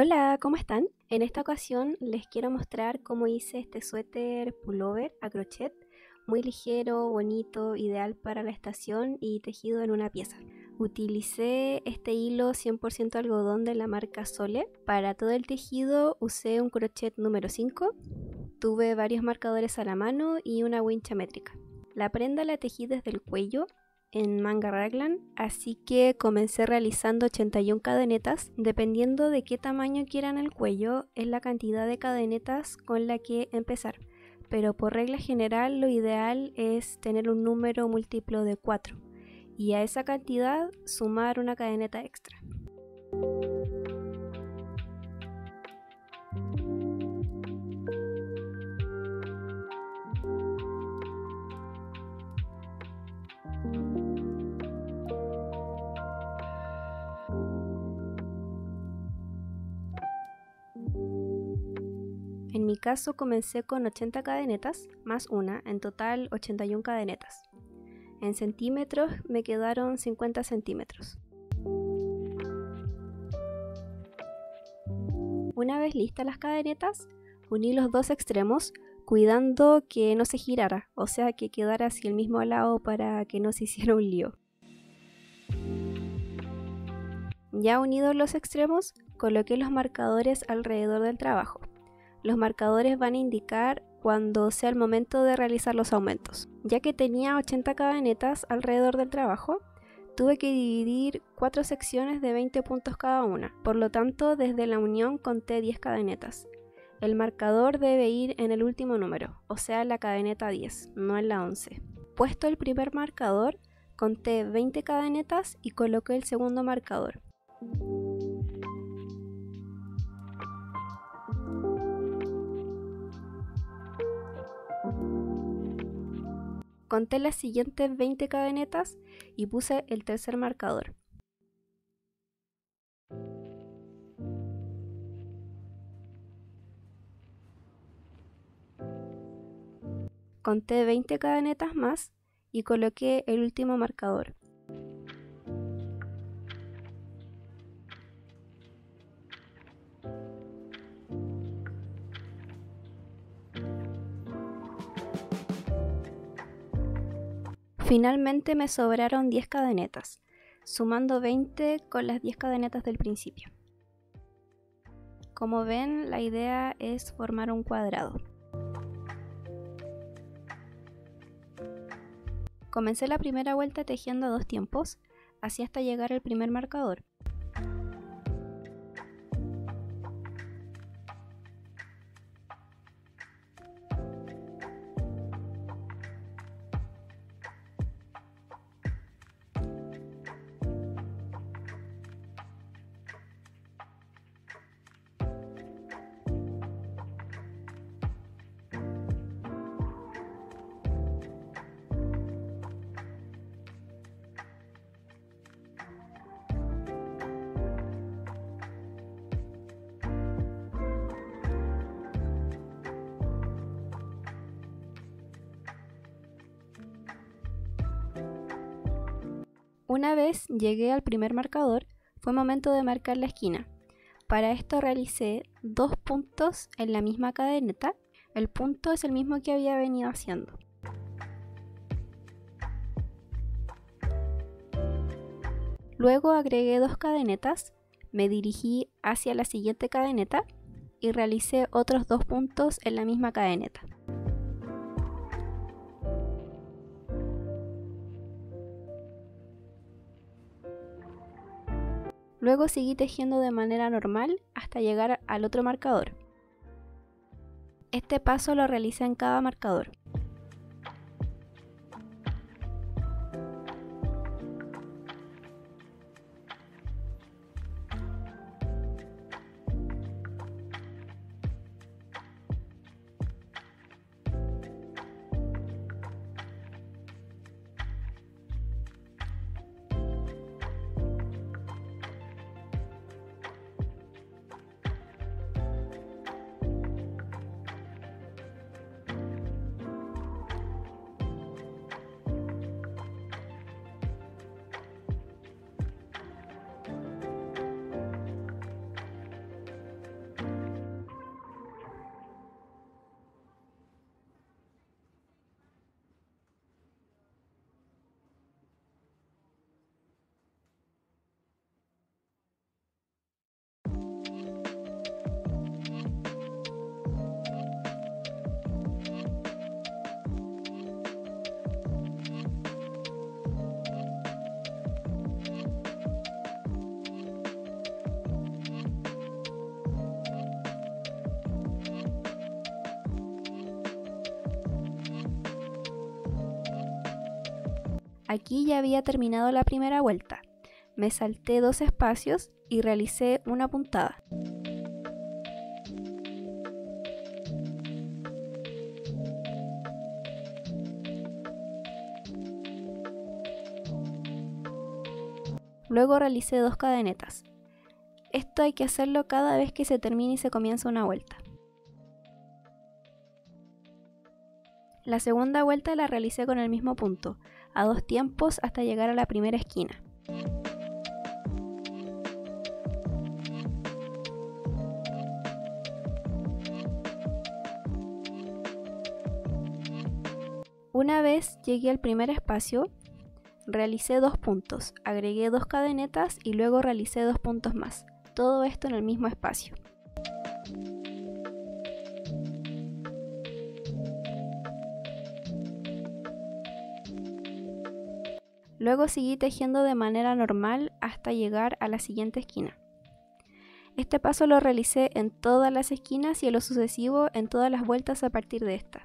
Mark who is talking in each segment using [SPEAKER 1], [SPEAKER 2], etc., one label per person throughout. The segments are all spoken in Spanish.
[SPEAKER 1] Hola, ¿cómo están? En esta ocasión les quiero mostrar cómo hice este suéter pullover a crochet, muy ligero, bonito, ideal para la estación y tejido en una pieza. Utilicé este hilo 100% algodón de la marca Sole. Para todo el tejido usé un crochet número 5. Tuve varios marcadores a la mano y una wincha métrica. La prenda la tejí desde el cuello en manga raglan, así que comencé realizando 81 cadenetas. Dependiendo de qué tamaño quieran el cuello, es la cantidad de cadenetas con la que empezar. Pero por regla general lo ideal es tener un número múltiplo de 4 y a esa cantidad sumar una cadeneta extra. Caso comencé con 80 cadenetas más una, en total 81 cadenetas. En centímetros me quedaron 50 centímetros. Una vez listas las cadenetas, uní los dos extremos cuidando que no se girara, o sea que quedara hacia el mismo lado para que no se hiciera un lío. Ya unidos los extremos, coloqué los marcadores alrededor del trabajo. Los marcadores van a indicar cuando sea el momento de realizar los aumentos. Ya que tenía 80 cadenetas alrededor del trabajo, tuve que dividir cuatro secciones de 20 puntos cada una. Por lo tanto, desde la unión conté 10 cadenetas. El marcador debe ir en el último número, o sea, la cadeneta 10, no en la 11. Puesto el primer marcador, conté 20 cadenetas y coloqué el segundo marcador. Conté las siguientes 20 cadenetas y puse el tercer marcador. Conté 20 cadenetas más y coloqué el último marcador. Finalmente me sobraron 10 cadenetas, sumando 20 con las 10 cadenetas del principio. Como ven, la idea es formar un cuadrado. Comencé la primera vuelta tejiendo a dos tiempos, así hasta llegar al primer marcador. Una vez llegué al primer marcador, fue momento de marcar la esquina. Para esto realicé dos puntos en la misma cadeneta. El punto es el mismo que había venido haciendo. Luego agregué dos cadenetas, me dirigí hacia la siguiente cadeneta y realicé otros dos puntos en la misma cadeneta. Luego seguí tejiendo de manera normal hasta llegar al otro marcador. Este paso lo realicé en cada marcador. Aquí ya había terminado la primera vuelta. Me salté dos espacios y realicé una puntada. Luego realicé dos cadenetas. Esto hay que hacerlo cada vez que se termine y se comienza una vuelta. La segunda vuelta la realicé con el mismo punto, a dos tiempos hasta llegar a la primera esquina. Una vez llegué al primer espacio, realicé dos puntos, agregué dos cadenetas y luego realicé dos puntos más, todo esto en el mismo espacio. Luego seguí tejiendo de manera normal hasta llegar a la siguiente esquina. Este paso lo realicé en todas las esquinas y en lo sucesivo en todas las vueltas a partir de esta.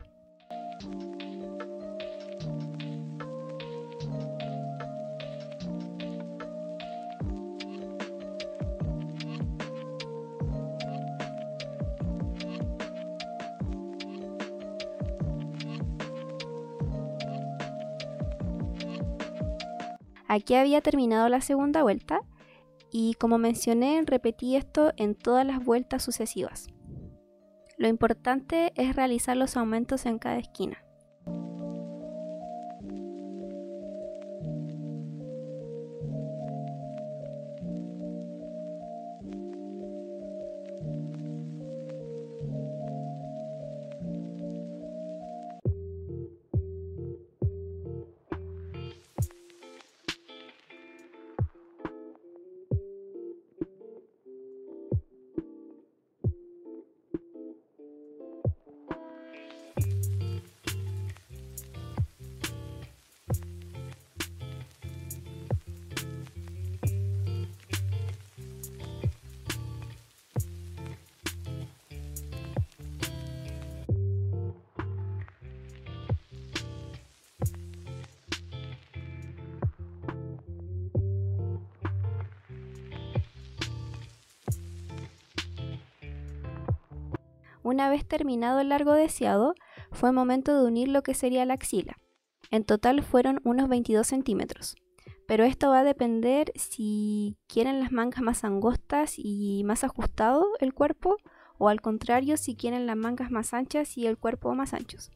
[SPEAKER 1] Aquí había terminado la segunda vuelta y como mencioné repetí esto en todas las vueltas sucesivas. Lo importante es realizar los aumentos en cada esquina. Una vez terminado el largo deseado, fue momento de unir lo que sería la axila. En total fueron unos 22 centímetros. Pero esto va a depender si quieren las mangas más angostas y más ajustado el cuerpo o al contrario si quieren las mangas más anchas y el cuerpo más anchos.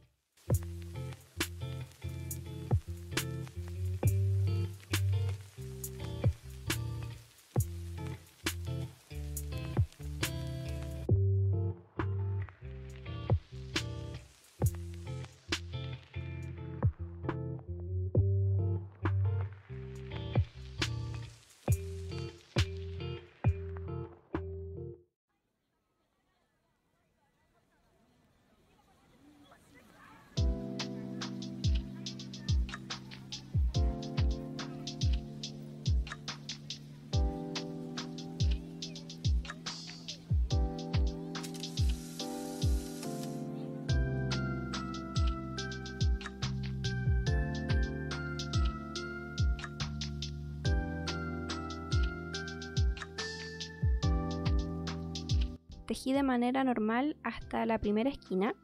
[SPEAKER 1] Tejí de manera normal hasta la primera esquina,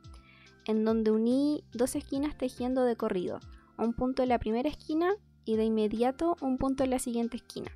[SPEAKER 1] en donde uní dos esquinas tejiendo de corrido, un punto en la primera esquina y de inmediato un punto en la siguiente esquina.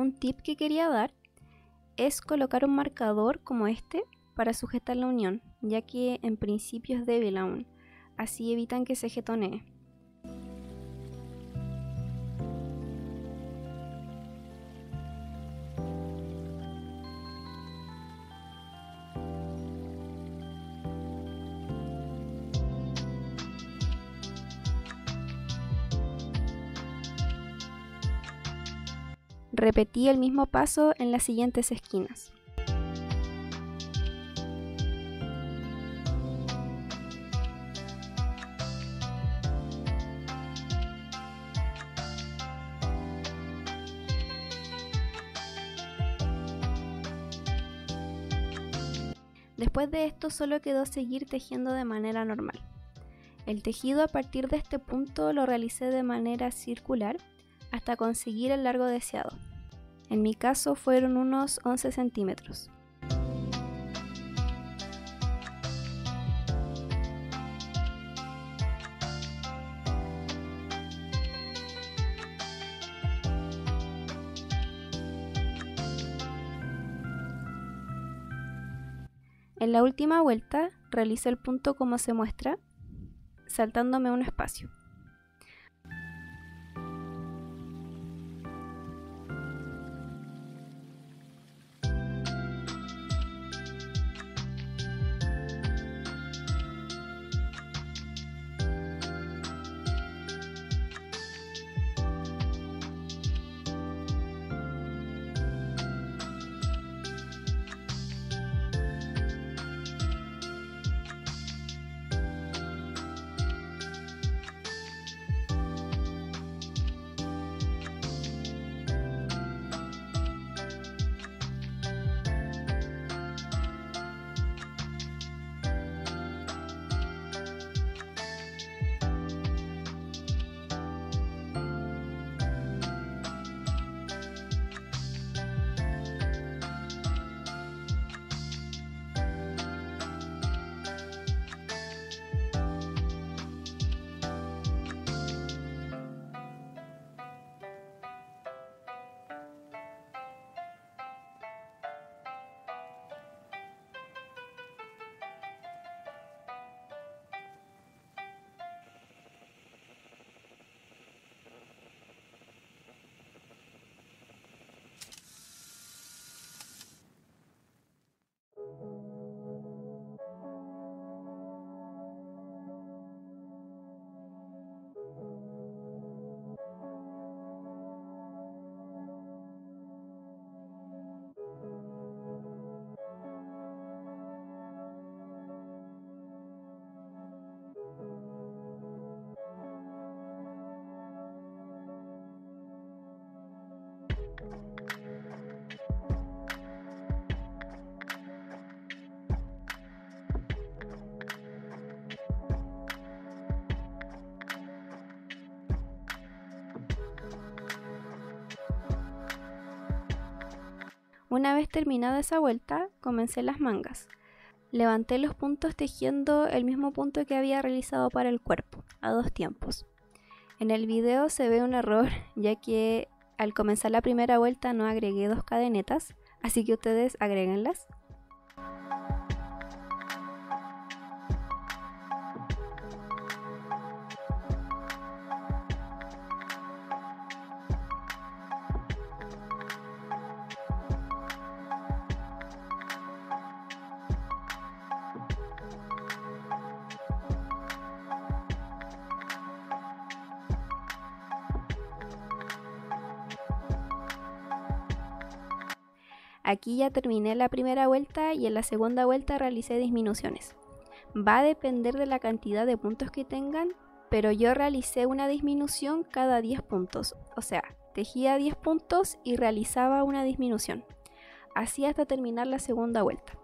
[SPEAKER 1] Un tip que quería dar es colocar un marcador como este para sujetar la unión, ya que en principio es débil aún, así evitan que se jetonee. Repetí el mismo paso en las siguientes esquinas. Después de esto solo quedó seguir tejiendo de manera normal. El tejido a partir de este punto lo realicé de manera circular hasta conseguir el largo deseado. En mi caso fueron unos 11 centímetros. En la última vuelta realicé el punto como se muestra, saltándome un espacio. Una vez terminada esa vuelta, comencé las mangas. Levanté los puntos tejiendo el mismo punto que había realizado para el cuerpo, a dos tiempos. En el video se ve un error, ya que al comenzar la primera vuelta no agregué dos cadenetas, así que ustedes agréguenlas. Aquí ya terminé la primera vuelta y en la segunda vuelta realicé disminuciones. Va a depender de la cantidad de puntos que tengan, pero yo realicé una disminución cada 10 puntos. O sea, tejía 10 puntos y realizaba una disminución. Así hasta terminar la segunda vuelta.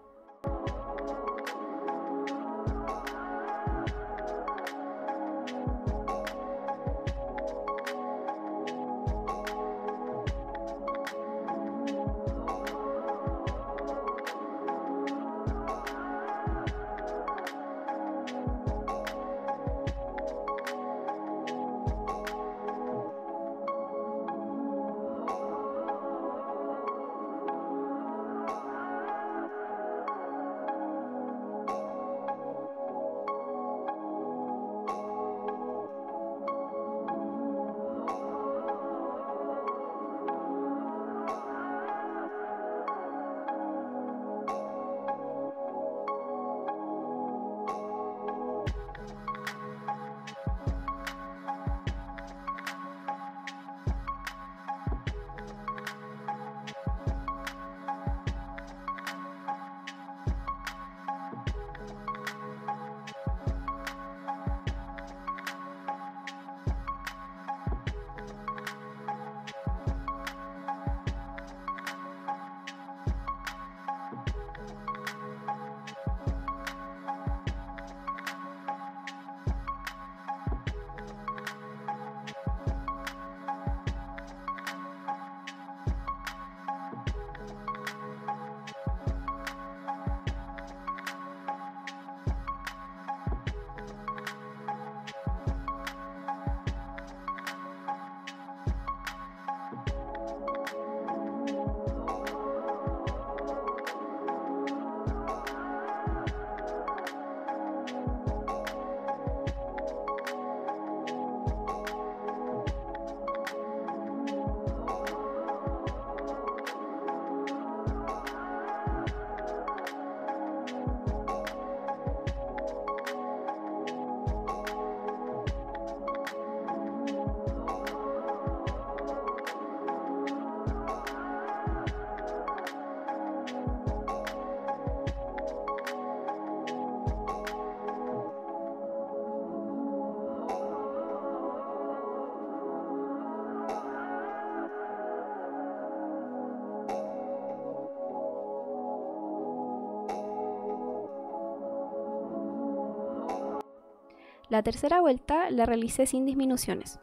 [SPEAKER 1] La tercera vuelta la realicé sin disminuciones.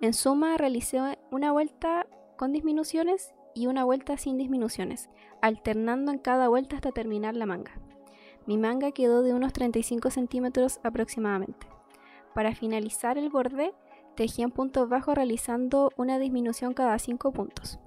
[SPEAKER 1] En suma, realicé una vuelta con disminuciones y una vuelta sin disminuciones, alternando en cada vuelta hasta terminar la manga. Mi manga quedó de unos 35 centímetros aproximadamente. Para finalizar el borde, tejí en puntos bajos realizando una disminución cada 5 puntos.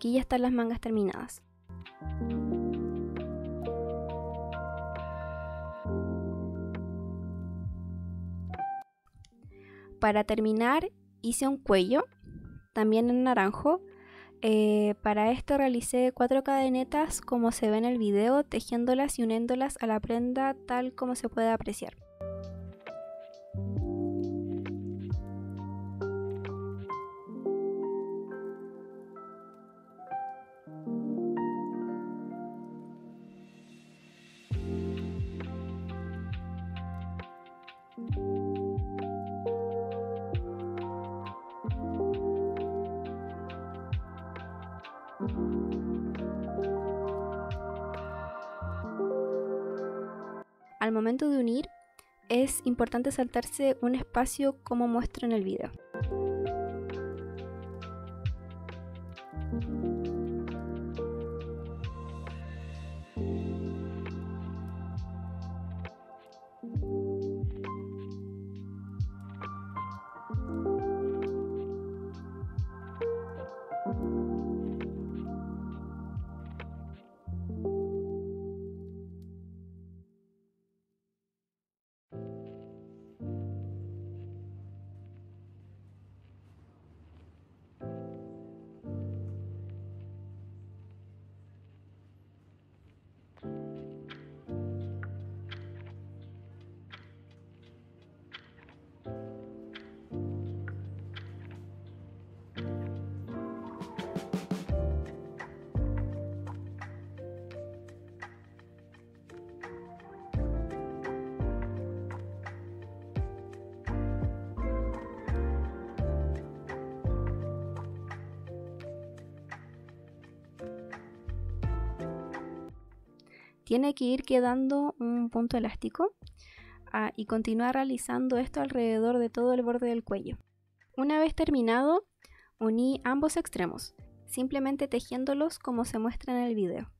[SPEAKER 1] Aquí ya están las mangas terminadas. Para terminar hice un cuello, también en naranjo. Eh, para esto realicé cuatro cadenetas como se ve en el video, tejiéndolas y uniéndolas a la prenda tal como se puede apreciar. Al momento de unir, es importante saltarse un espacio como muestro en el video. Tiene que ir quedando un punto elástico ah, y continuar realizando esto alrededor de todo el borde del cuello. Una vez terminado, uní ambos extremos, simplemente tejiéndolos como se muestra en el video.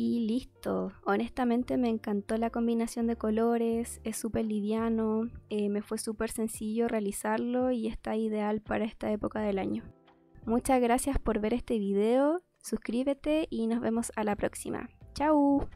[SPEAKER 1] Y listo, honestamente me encantó la combinación de colores, es súper liviano, eh, me fue súper sencillo realizarlo y está ideal para esta época del año. Muchas gracias por ver este video, suscríbete y nos vemos a la próxima. ¡Chao!